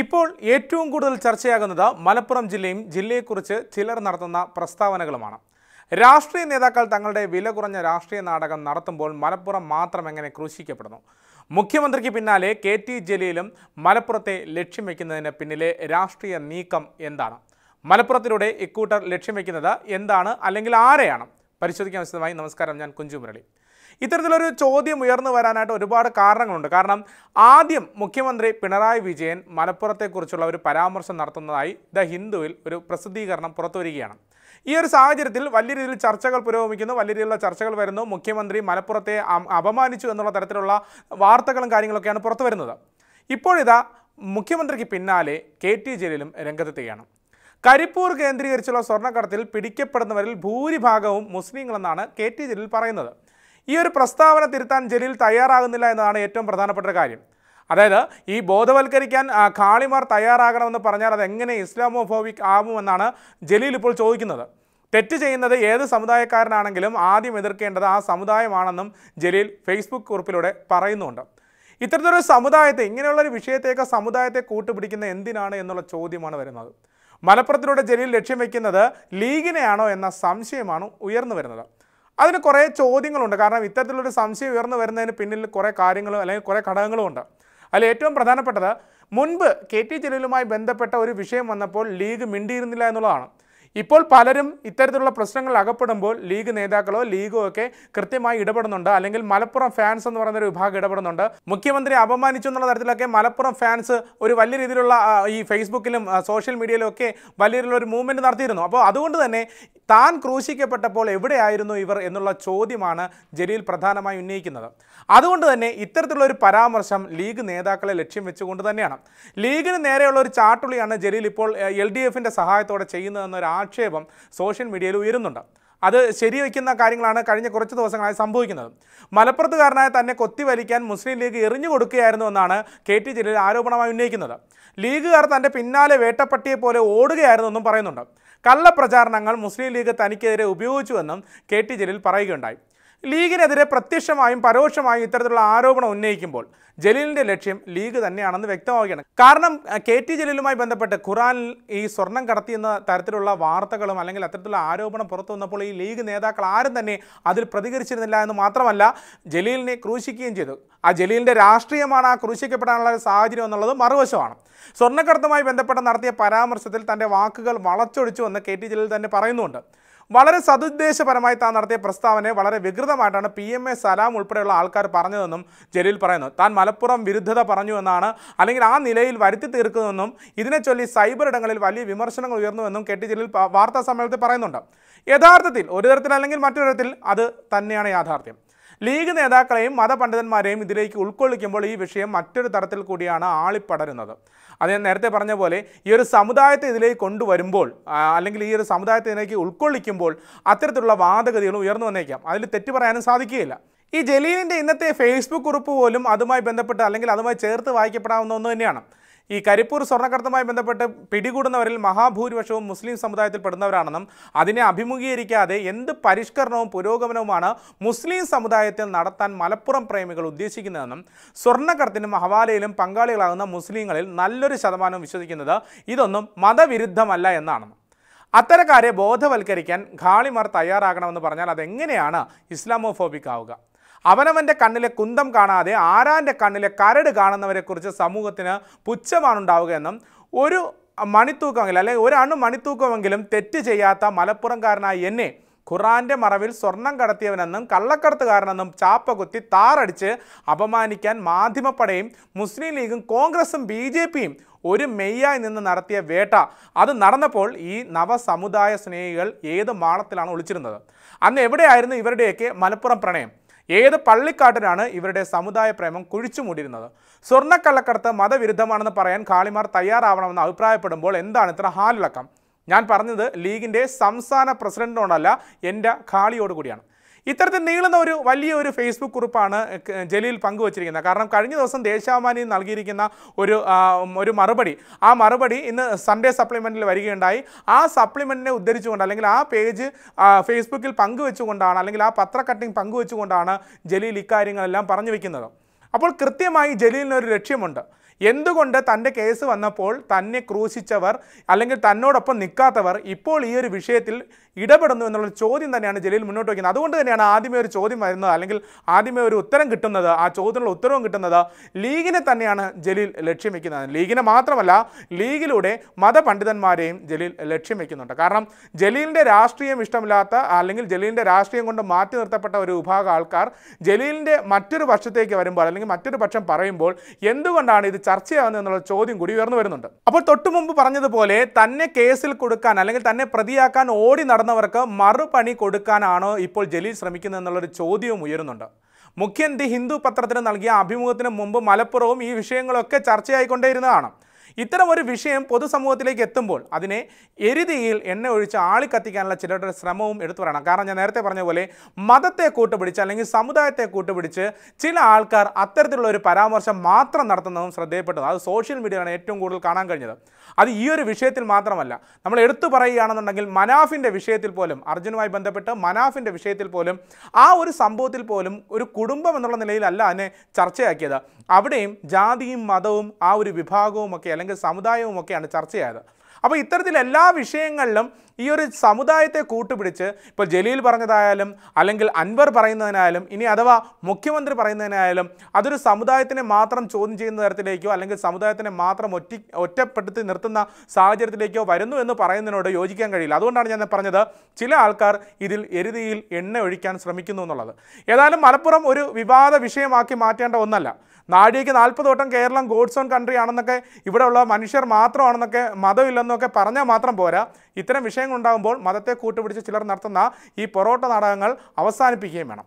ഇപ്പോൾ ഏറ്റവും കൂടുതൽ ചർച്ചയാകുന്നത് മലപ്പുറം ജില്ലയും ജില്ലയെക്കുറിച്ച് ചിലർ നടത്തുന്ന പ്രസ്താവനകളുമാണ്. രാഷ്ട്രീയ നേതാക്കൾ തങ്ങളുടെ വില കുറഞ്ഞ രാഷ്ട്രീയ നാടകം നടത്തുമ്പോൾ മലപ്പുറം മാത്രം എങ്ങനെ ക്രൂശിക്കപ്പെടുന്നു? മുഖ്യമന്ത്രിക്ക് പിന്നാലെ കെ ടി ജലീലും മലപ്പുറത്തെ ലക്ഷ്യം വയ്ക്കുന്നതിന് പിന്നിലെ രാഷ്ട്രീയ നീക്കം എന്താണ്? മലപ്പുറത്തിലൂടെ ഇക്കൂട്ടർ ലക്ഷ്യം വയ്ക്കുന്നത് എന്താണ്? അല്ലെങ്കിൽ ആരെയാണ്? പരിശോധിക്കാൻ വിശദമായി നമസ്കാരം. ഞാൻ കുഞ്ചു മുരളി. ഇത്തരത്തിലൊരു ചോദ്യം ഉയർന്നു വരാനായിട്ട് ഒരുപാട് കാരണങ്ങളുണ്ട്. കാരണം ആദ്യം മുഖ്യമന്ത്രി പിണറായി വിജയൻ മലപ്പുറത്തെക്കുറിച്ചുള്ള ഒരു പരാമർശം നടത്തുന്നതായി ദ ഹിന്ദുവിൽ ഒരു പ്രസിദ്ധീകരണം പുറത്തുവരികയാണ്. ഈ ഒരു സാഹചര്യത്തിൽ വലിയ രീതിയിൽ ചർച്ചകൾ പുരോഗമിക്കുന്നു വലിയ രീതിയിലുള്ള ചർച്ചകൾ വരുന്നു. മുഖ്യമന്ത്രി മലപ്പുറത്തെ അപമാനിച്ചു എന്നുള്ള തരത്തിലുള്ള വാർത്തകളും കാര്യങ്ങളൊക്കെയാണ് പുറത്തു വരുന്നത് ഇപ്പോഴിതാ മുഖ്യമന്ത്രിക്ക് പിന്നാലെ കെ ടി ജലീലും രംഗത്തെത്തുകയാണ്. കരിപ്പൂർ കേന്ദ്രീകരിച്ചുള്ള സ്വർണക്കടത്തിൽ പിടിക്കപ്പെടുന്നവരിൽ ഭൂരിഭാഗവും മുസ്ലിങ്ങളെന്നാണ് കെ ടി ജലീൽ പറയുന്നത്. ഈ ഒരു പ്രസ്താവന തിരുത്താൻ ജലീൽ തയ്യാറാകുന്നില്ല എന്നതാണ് ഏറ്റവും പ്രധാനപ്പെട്ട കാര്യം. അതായത് ഈ ബോധവൽക്കരിക്കാൻ കാളിമാർ തയ്യാറാകണമെന്ന് പറഞ്ഞാൽ അത് എങ്ങനെ ഇസ്ലാമോഫോബിക് ആകുമെന്നാണ് ജലീൽ ഇപ്പോൾ ചോദിക്കുന്നത്. തെറ്റ് ചെയ്യുന്നത് ഏത് സമുദായക്കാരനാണെങ്കിലും ആദ്യം എതിർക്കേണ്ടത് ആ സമുദായമാണെന്നും ജലീൽ ഫേസ്ബുക്ക് കുറിപ്പിലൂടെ പറയുന്നുണ്ട്. ഇത്തരത്തിലൊരു സമുദായത്തെ ഇങ്ങനെയുള്ളൊരു വിഷയത്തേക്ക് സമുദായത്തെ കൂട്ടുപിടിക്കുന്ന എന്തിനാണ് എന്നുള്ള ചോദ്യമാണ് വരുന്നത്. മലപ്പുറത്തിലൂടെ ജലീൽ ലക്ഷ്യം വയ്ക്കുന്നത് ലീഗിനെയാണോ എന്ന സംശയമാണ് ഉയർന്നു വരുന്നത്. അതിന് കുറേ ചോദ്യങ്ങളുണ്ട്. കാരണം ഇത്തരത്തിലൊരു സംശയം ഉയർന്നു വരുന്നതിന് പിന്നിൽ കുറേ കാര്യങ്ങളും അല്ലെങ്കിൽ കുറേ ഘടകങ്ങളും ഉണ്ട്. അതിൽ ഏറ്റവും പ്രധാനപ്പെട്ടത് മുൻപ് കെ ടി ജലീലുമായി ബന്ധപ്പെട്ട ഒരു വിഷയം വന്നപ്പോൾ ലീഗ് മിണ്ടിയിരുന്നില്ല എന്നുള്ളതാണ്. ഇപ്പോൾ പലരും ഇത്തരത്തിലുള്ള പ്രശ്നങ്ങളിൽ അകപ്പെടുമ്പോൾ ലീഗ് നേതാക്കളോ ലീഗോ ഒക്കെ കൃത്യമായി ഇടപെടുന്നുണ്ട്. അല്ലെങ്കിൽ മലപ്പുറം ഫാൻസ് എന്ന് പറയുന്ന ഒരു വിഭാഗം ഇടപെടുന്നുണ്ട്. മുഖ്യമന്ത്രി അപമാനിച്ചു എന്നുള്ള തരത്തിലൊക്കെ മലപ്പുറം ഫാൻസ് ഒരു വലിയ രീതിയിലുള്ള ഈ ഫേസ്ബുക്കിലും സോഷ്യൽ മീഡിയയിലും ഒക്കെ വലിയ രീതിയിലുള്ള ഒരു മൂവ്മെന്റ് നടത്തിയിരുന്നു. അപ്പോൾ അതുകൊണ്ട് തന്നെ താൻ ക്രൂശിക്കപ്പെട്ടപ്പോൾ എവിടെയായിരുന്നു ഇവർ എന്നുള്ള ചോദ്യമാണ് ജലീൽ പ്രധാനമായി ഉന്നയിക്കുന്നത്. അതുകൊണ്ട് തന്നെ ഇത്തരത്തിലുള്ള ഒരു പരാമർശം ലീഗ് നേതാക്കളെ ലക്ഷ്യം വെച്ചുകൊണ്ട് തന്നെയാണ്. ലീഗിന് നേരെയുള്ള ഒരു ചാട്ടുളിയാണ് ജലീൽ ഇപ്പോൾ എൽ ഡി എഫിന്റെ സഹായത്തോടെ ചെയ്യുന്നതെന്നൊരു ആക്ഷേപം സോഷ്യൽ മീഡിയയിൽ ഉയരുന്നുണ്ട്. അത് ശരിവയ്ക്കുന്ന കാര്യങ്ങളാണ് കഴിഞ്ഞ കുറച്ച് ദിവസങ്ങളായി സംഭവിക്കുന്നത്. മലപ്പുറത്തുകാരനായ തന്നെ കൊത്തിവലിക്കാൻ മുസ്ലിം ലീഗ് എറിഞ്ഞു കൊടുക്കുകയായിരുന്നു എന്നാണ് കെ ടി ജലീൽ ആരോപണമായി ഉന്നയിക്കുന്നത്. ലീഗുകാർ തന്റെ പിന്നാലെ വേട്ടപ്പട്ടിയെ പോലെ ഓടുകയായിരുന്നു എന്നും പറയുന്നുണ്ട്. കള്ളപ്രചാരണങ്ങൾ മുസ്ലിം ലീഗ് തനിക്കെതിരെ ഉപയോഗിച്ചുവെന്നും കെ ടി ജലീൽ പറയുകയുണ്ടായി. ലീഗിനെതിരെ പ്രത്യക്ഷമായും പരോക്ഷമായും ഇത്തരത്തിലുള്ള ആരോപണം ഉന്നയിക്കുമ്പോൾ ജലീലിന്റെ ലക്ഷ്യം ലീഗ് തന്നെയാണെന്ന് വ്യക്തമാവുകയാണ്. കാരണം കെ ടി ജലീലുമായി ബന്ധപ്പെട്ട് ഖുറാനിൽ ഈ സ്വർണം കടത്തിയെന്ന തരത്തിലുള്ള വാർത്തകളും അല്ലെങ്കിൽ അത്തരത്തിലുള്ള ആരോപണം പുറത്തു വന്നപ്പോൾ ഈ ലീഗ് നേതാക്കൾ ആരും തന്നെ അതിൽ പ്രതികരിച്ചിരുന്നില്ല എന്ന് മാത്രമല്ല ജലീലിനെ ക്രൂശിക്കുകയും ചെയ്തു. ആ ജലീലിന്റെ രാഷ്ട്രീയമാണ് ആ ക്രൂശിക്കപ്പെടാനുള്ള ഒരു സാഹചര്യം എന്നുള്ളത് മറുവശമാണ്. സ്വർണക്കടത്തുമായി ബന്ധപ്പെട്ട് നടത്തിയ പരാമർശത്തിൽ തന്റെ വാക്കുകൾ വളച്ചൊടിച്ചു എന്ന് കെ ടി ജലീൽ തന്നെ പറയുന്നുണ്ട്. വളരെ സതുദ്ദേശപരമായി താൻ നടത്തിയ പ്രസ്താവനയെ വളരെ വികൃതമായിട്ടാണ് പി എം എ സലാം ഉൾപ്പെടെയുള്ള ആൾക്കാർ പറഞ്ഞതെന്നും ജലീൽ പറയുന്നു. താൻ മലപ്പുറം വിരുദ്ധത പറഞ്ഞു എന്നാണ് അല്ലെങ്കിൽ ആ നിലയിൽ വരുത്തി തീർക്കുമെന്നും ഇതിനെ ചൊല്ലി സൈബർ ഇടങ്ങളിൽ വലിയ വിമർശനങ്ങൾ ഉയർന്നുവെന്നും കെ ടി ജലീൽ വാർത്താ സമ്മേളനത്തിൽ പറയുന്നുണ്ട്. യഥാർത്ഥത്തിൽ ഒരു തരത്തിൽ അല്ലെങ്കിൽ മറ്റൊരു തരത്തിൽ അത് തന്നെയാണ് യാഥാർത്ഥ്യം. ലീഗ് നേതാക്കളെയും മതപണ്ഡിതന്മാരെയും ഇതിലേക്ക് ഉൾക്കൊള്ളിക്കുമ്പോൾ ഈ വിഷയം മറ്റൊരു തരത്തിൽ കൂടിയാണ് ആളിപ്പടരുന്നത്. അത് ഞാൻ നേരത്തെ പറഞ്ഞ പോലെ ഈ ഒരു സമുദായത്തെ ഇതിലേക്ക് കൊണ്ടുവരുമ്പോൾ അല്ലെങ്കിൽ ഈ ഒരു സമുദായത്തെ ഇതിലേക്ക് ഉൾക്കൊള്ളിക്കുമ്പോൾ അത്തരത്തിലുള്ള വാദഗതികൾ ഉയർന്നു വന്നേക്കാം. അതിൽ തെറ്റ് പറയാനും സാധിക്കുകയില്ല. ഈ ജലീലിന്റെ ഇന്നത്തെ ഫേസ്ബുക്ക് കുറിപ്പ് പോലും അതുമായി ബന്ധപ്പെട്ട് അല്ലെങ്കിൽ അതുമായി ചേർത്ത് വായിക്കപ്പെടാവുന്ന ഒന്ന് തന്നെയാണ്. ഈ കരിപ്പൂർ സ്വർണക്കടത്തുമായി ബന്ധപ്പെട്ട് പിടികൂടുന്നവരിൽ മഹാഭൂരിപക്ഷവും മുസ്ലിം സമുദായത്തിൽ പെടുന്നവരാണെന്നും അതിനെ അഭിമുഖീകരിക്കാതെ എന്ത് പരിഷ്കരണവും പുരോഗമനവുമാണ് മുസ്ലിം സമുദായത്തിൽ നടത്താൻ മലപ്പുറം പ്രേമികൾ ഉദ്ദേശിക്കുന്നതെന്നും സ്വർണക്കടത്തിനും ഹവാലയിലും പങ്കാളികളാകുന്ന മുസ്ലിങ്ങളിൽ നല്ലൊരു ശതമാനം വിശ്വസിക്കുന്നത് ഇതൊന്നും മതവിരുദ്ധമല്ല എന്നാണ്. അത്തരക്കാരെ ബോധവൽക്കരിക്കാൻ ഖാളിമാർ തയ്യാറാകണമെന്ന് പറഞ്ഞാൽ അതെങ്ങനെയാണ് ഇസ്ലാമോഫോബിക് ആവുക? അവനവന്റെ കണ്ണിലെ കുന്തം കാണാതെ ആരാന്റെ കണ്ണിലെ കരട് കാണുന്നവരെക്കുറിച്ച് സമൂഹത്തിന് പുച്ഛമാണ് ഉണ്ടാവുക എന്നും ഒരു മണിത്തൂക്കമെങ്കിലും അല്ലെങ്കിൽ ഒരു അണു മണിത്തൂക്കമെങ്കിലും തെറ്റ് ചെയ്യാത്ത മലപ്പുറംകാരനായ എന്നെ ഖുറാന്റെ മറവിൽ സ്വർണം കടത്തിയവനെന്നും കള്ളക്കടത്തുകാരനെന്നും ചാപ്പ കുത്തി താറടിച്ച് അപമാനിക്കാൻ മാധ്യമപ്പടയും മുസ്ലിം ലീഗും കോൺഗ്രസും ബി ജെ പിയും ഒരു മെയ്യായി നിന്ന് നടത്തിയ വേട്ട. അത് നടന്നപ്പോൾ ഈ നവസമുദായ സ്നേഹികൾ ഏത് മാളത്തിലാണ് ഒളിച്ചിരുന്നത്? അന്ന് എവിടെയായിരുന്നു ഇവരുടെയൊക്കെ മലപ്പുറം പ്രണയം? ഏത് പള്ളിക്കാട്ടിലാണ് ഇവരുടെ സമുദായ പ്രേമം കുഴിച്ചു മൂടിയിരുന്നത്? സ്വർണക്കള്ളക്കടത്ത് മതവിരുദ്ധമാണെന്ന് പറയാൻ കാളിമാർ തയ്യാറാവണമെന്ന് അഭിപ്രായപ്പെടുമ്പോൾ എന്താണ് ഇത്ര ഹാലിളക്കം? ഞാൻ പറഞ്ഞത് ലീഗിന്റെ സംസ്ഥാന പ്രസിഡന്റിനോടല്ല എന്റെ ഖാളിയോട് കൂടിയാണ്. ഇത്തരത്തിൽ നീളുന്ന ഒരു വലിയ ഒരു ഫേസ്ബുക്ക് കുറിപ്പാണ് ജലീൽ പങ്കുവച്ചിരിക്കുന്നത്. കാരണം കഴിഞ്ഞ ദിവസം ദേശാഭിമാനി നൽകിയിരിക്കുന്ന ഒരു ഒരു മറുപടി ആ മറുപടി ഇന്ന് സൺഡേ സപ്ലിമെന്റിൽ വരികയുണ്ടായി. ആ സപ്ലിമെന്റിനെ ഉദ്ധരിച്ചുകൊണ്ട് അല്ലെങ്കിൽ ആ പേജ് ഫേസ്ബുക്കിൽ പങ്കുവെച്ചുകൊണ്ടാണ് അല്ലെങ്കിൽ ആ പത്ര കട്ടിംഗ് പങ്കുവെച്ചുകൊണ്ടാണ് ജലീൽ ഇക്കാര്യങ്ങളെല്ലാം പറഞ്ഞു വെക്കുന്നത്. അപ്പോൾ കൃത്യമായി ജലീലിന് ഒരു ലക്ഷ്യമുണ്ട്. എന്തുകൊണ്ട് തന്റെ കേസ് വന്നപ്പോൾ തന്നെ ക്രൂശിച്ചവർ അല്ലെങ്കിൽ തന്നോടൊപ്പം നിൽക്കാത്തവർ ഇപ്പോൾ ഈ ഒരു വിഷയത്തിൽ ഇടപെടുന്നു എന്നുള്ള ചോദ്യം തന്നെയാണ് ജലീൽ മുന്നോട്ട് വയ്ക്കുന്നത്. അതുകൊണ്ട് തന്നെയാണ് ആദ്യമേ ഒരു ചോദ്യം വരുന്നത് അല്ലെങ്കിൽ ആദ്യമേ ഒരു ഉത്തരം കിട്ടുന്നത് ആ ചോദ്യത്തിനുള്ള ഉത്തരവും കിട്ടുന്നത് ലീഗിനെ തന്നെയാണ് ജലീൽ ലക്ഷ്യം വയ്ക്കുന്നത്. ലീഗിനെ മാത്രമല്ല ലീഗിലൂടെ മതപണ്ഡിതന്മാരെയും ജലീൽ ലക്ഷ്യം വയ്ക്കുന്നുണ്ട്. കാരണം ജലീലിന്റെ രാഷ്ട്രീയം ഇഷ്ടമില്ലാത്ത അല്ലെങ്കിൽ ജലീലിന്റെ രാഷ്ട്രീയം കൊണ്ട് മാറ്റി നിർത്തപ്പെട്ട ഒരു വിഭാഗം ആൾക്കാർ ജലീലിന്റെ മറ്റൊരു പക്ഷത്തേക്ക് വരുമ്പോൾ അല്ലെങ്കിൽ മറ്റൊരു പക്ഷം പറയുമ്പോൾ എന്തുകൊണ്ടാണ് ഇത് ചർച്ചയാകുന്നത് എന്നുള്ള ചോദ്യം കൂടി ഉയർന്നു വരുന്നുണ്ട്. അപ്പോൾ തൊട്ടു മുമ്പ് പറഞ്ഞതുപോലെ തന്നെ കേസിൽ കൊടുക്കാൻ അല്ലെങ്കിൽ തന്നെ പ്രതിയാക്കാൻ ഓടി നടന്നവർക്ക് മറുപണി കൊടുക്കാനാണോ ഇപ്പോൾ ജലീൽ ശ്രമിക്കുന്നത് എന്നുള്ളൊരു ചോദ്യവും ഉയരുന്നുണ്ട്. മുഖ്യൻ ദി ഹിന്ദു പത്രത്തിന് നൽകിയ അഭിമുഖത്തിന് മുമ്പ് മലപ്പുറവും ഈ വിഷയങ്ങളൊക്കെ ചർച്ചയായിക്കൊണ്ടേയിരുന്നതാണ്. ഇത്തരം ഒരു വിഷയം പൊതുസമൂഹത്തിലേക്ക് എത്തുമ്പോൾ അതിനെ എരുതിയിൽ എണ്ണ ഒഴിച്ച് ആളി കത്തിക്കാനുള്ള ചിലരുടെ ശ്രമവും എടുത്തു പറയണം കാരണം ഞാൻ നേരത്തെ പറഞ്ഞ പോലെ മതത്തെ കൂട്ടുപിടിച്ച് അല്ലെങ്കിൽ സമുദായത്തെ കൂട്ടുപിടിച്ച് ചില ആൾക്കാർ അത്തരത്തിലുള്ള ഒരു പരാമർശം മാത്രം നടത്തുന്നതും ശ്രദ്ധയപ്പെട്ടത്. അത് സോഷ്യൽ മീഡിയയാണ് ഏറ്റവും കൂടുതൽ കാണാൻ കഴിഞ്ഞത്. അത് ഈ ഒരു വിഷയത്തിൽ മാത്രമല്ല നമ്മൾ എടുത്തു പറയുകയാണെന്നുണ്ടെങ്കിൽ മനാഫിന്റെ വിഷയത്തിൽ പോലും അർജുനുമായി ബന്ധപ്പെട്ട് മനാഫിന്റെ വിഷയത്തിൽ പോലും ആ ഒരു സംഭവത്തിൽ പോലും ഒരു കുടുംബം എന്നുള്ള നിലയിലല്ല അതിനെ ചർച്ചയാക്കിയത്. അവിടെയും ജാതിയും മതവും ആ ഒരു വിഭാഗവും ഒക്കെ അല്ലെങ്കിൽ സമുദായവും ഒക്കെയാണ് ചർച്ചയായത്. അപ്പോൾ ഇത്തരത്തിൽ എല്ലാ വിഷയങ്ങളിലും ഈ ഒരു സമുദായത്തെ കൂട്ടുപിടിച്ച് ഇപ്പോൾ ജലീൽ പറഞ്ഞതായാലും അല്ലെങ്കിൽ അൻവർ പറയുന്നതിനായാലും ഇനി അഥവാ മുഖ്യമന്ത്രി പറയുന്നതിനായാലും അതൊരു സമുദായത്തിനെ മാത്രം ചോദ്യം ചെയ്യുന്ന തരത്തിലേക്കോ അല്ലെങ്കിൽ സമുദായത്തിനെ മാത്രം ഒറ്റ ഒറ്റപ്പെടുത്തി നിർത്തുന്ന സാഹചര്യത്തിലേക്കോ വരുന്നു എന്ന് പറയുന്നതിനോട് യോജിക്കാൻ കഴിയില്ല. അതുകൊണ്ടാണ് ഞാൻ പറഞ്ഞത് ചില ആൾക്കാർ ഇതിൽ എരുതിയിൽ എണ്ണ ഒഴിക്കാൻ ശ്രമിക്കുന്നു എന്നുള്ളത്. ഏതായാലും മലപ്പുറം ഒരു വിവാദ വിഷയമാക്കി മാറ്റേണ്ട ഒന്നല്ല. നാഴികയ്ക്ക് നാൽപ്പത് വട്ടം കേരളം ഗോഡ്സ് ഓൺ കൺട്രി ആണെന്നൊക്കെ ഇവിടെയുള്ള മനുഷ്യർ മാത്രമാണെന്നൊക്കെ മതമില്ലെന്നൊക്കെ പറഞ്ഞാൽ മാത്രം പോരാ. ഇത്തരം വിഷയങ്ങളുണ്ടാകുമ്പോൾ മതത്തെ കൂട്ടുപിടിച്ച് ചിലർ നടത്തുന്ന ഈ പൊറോട്ട നാടകങ്ങൾ അവസാനിപ്പിക്കുകയും വേണം.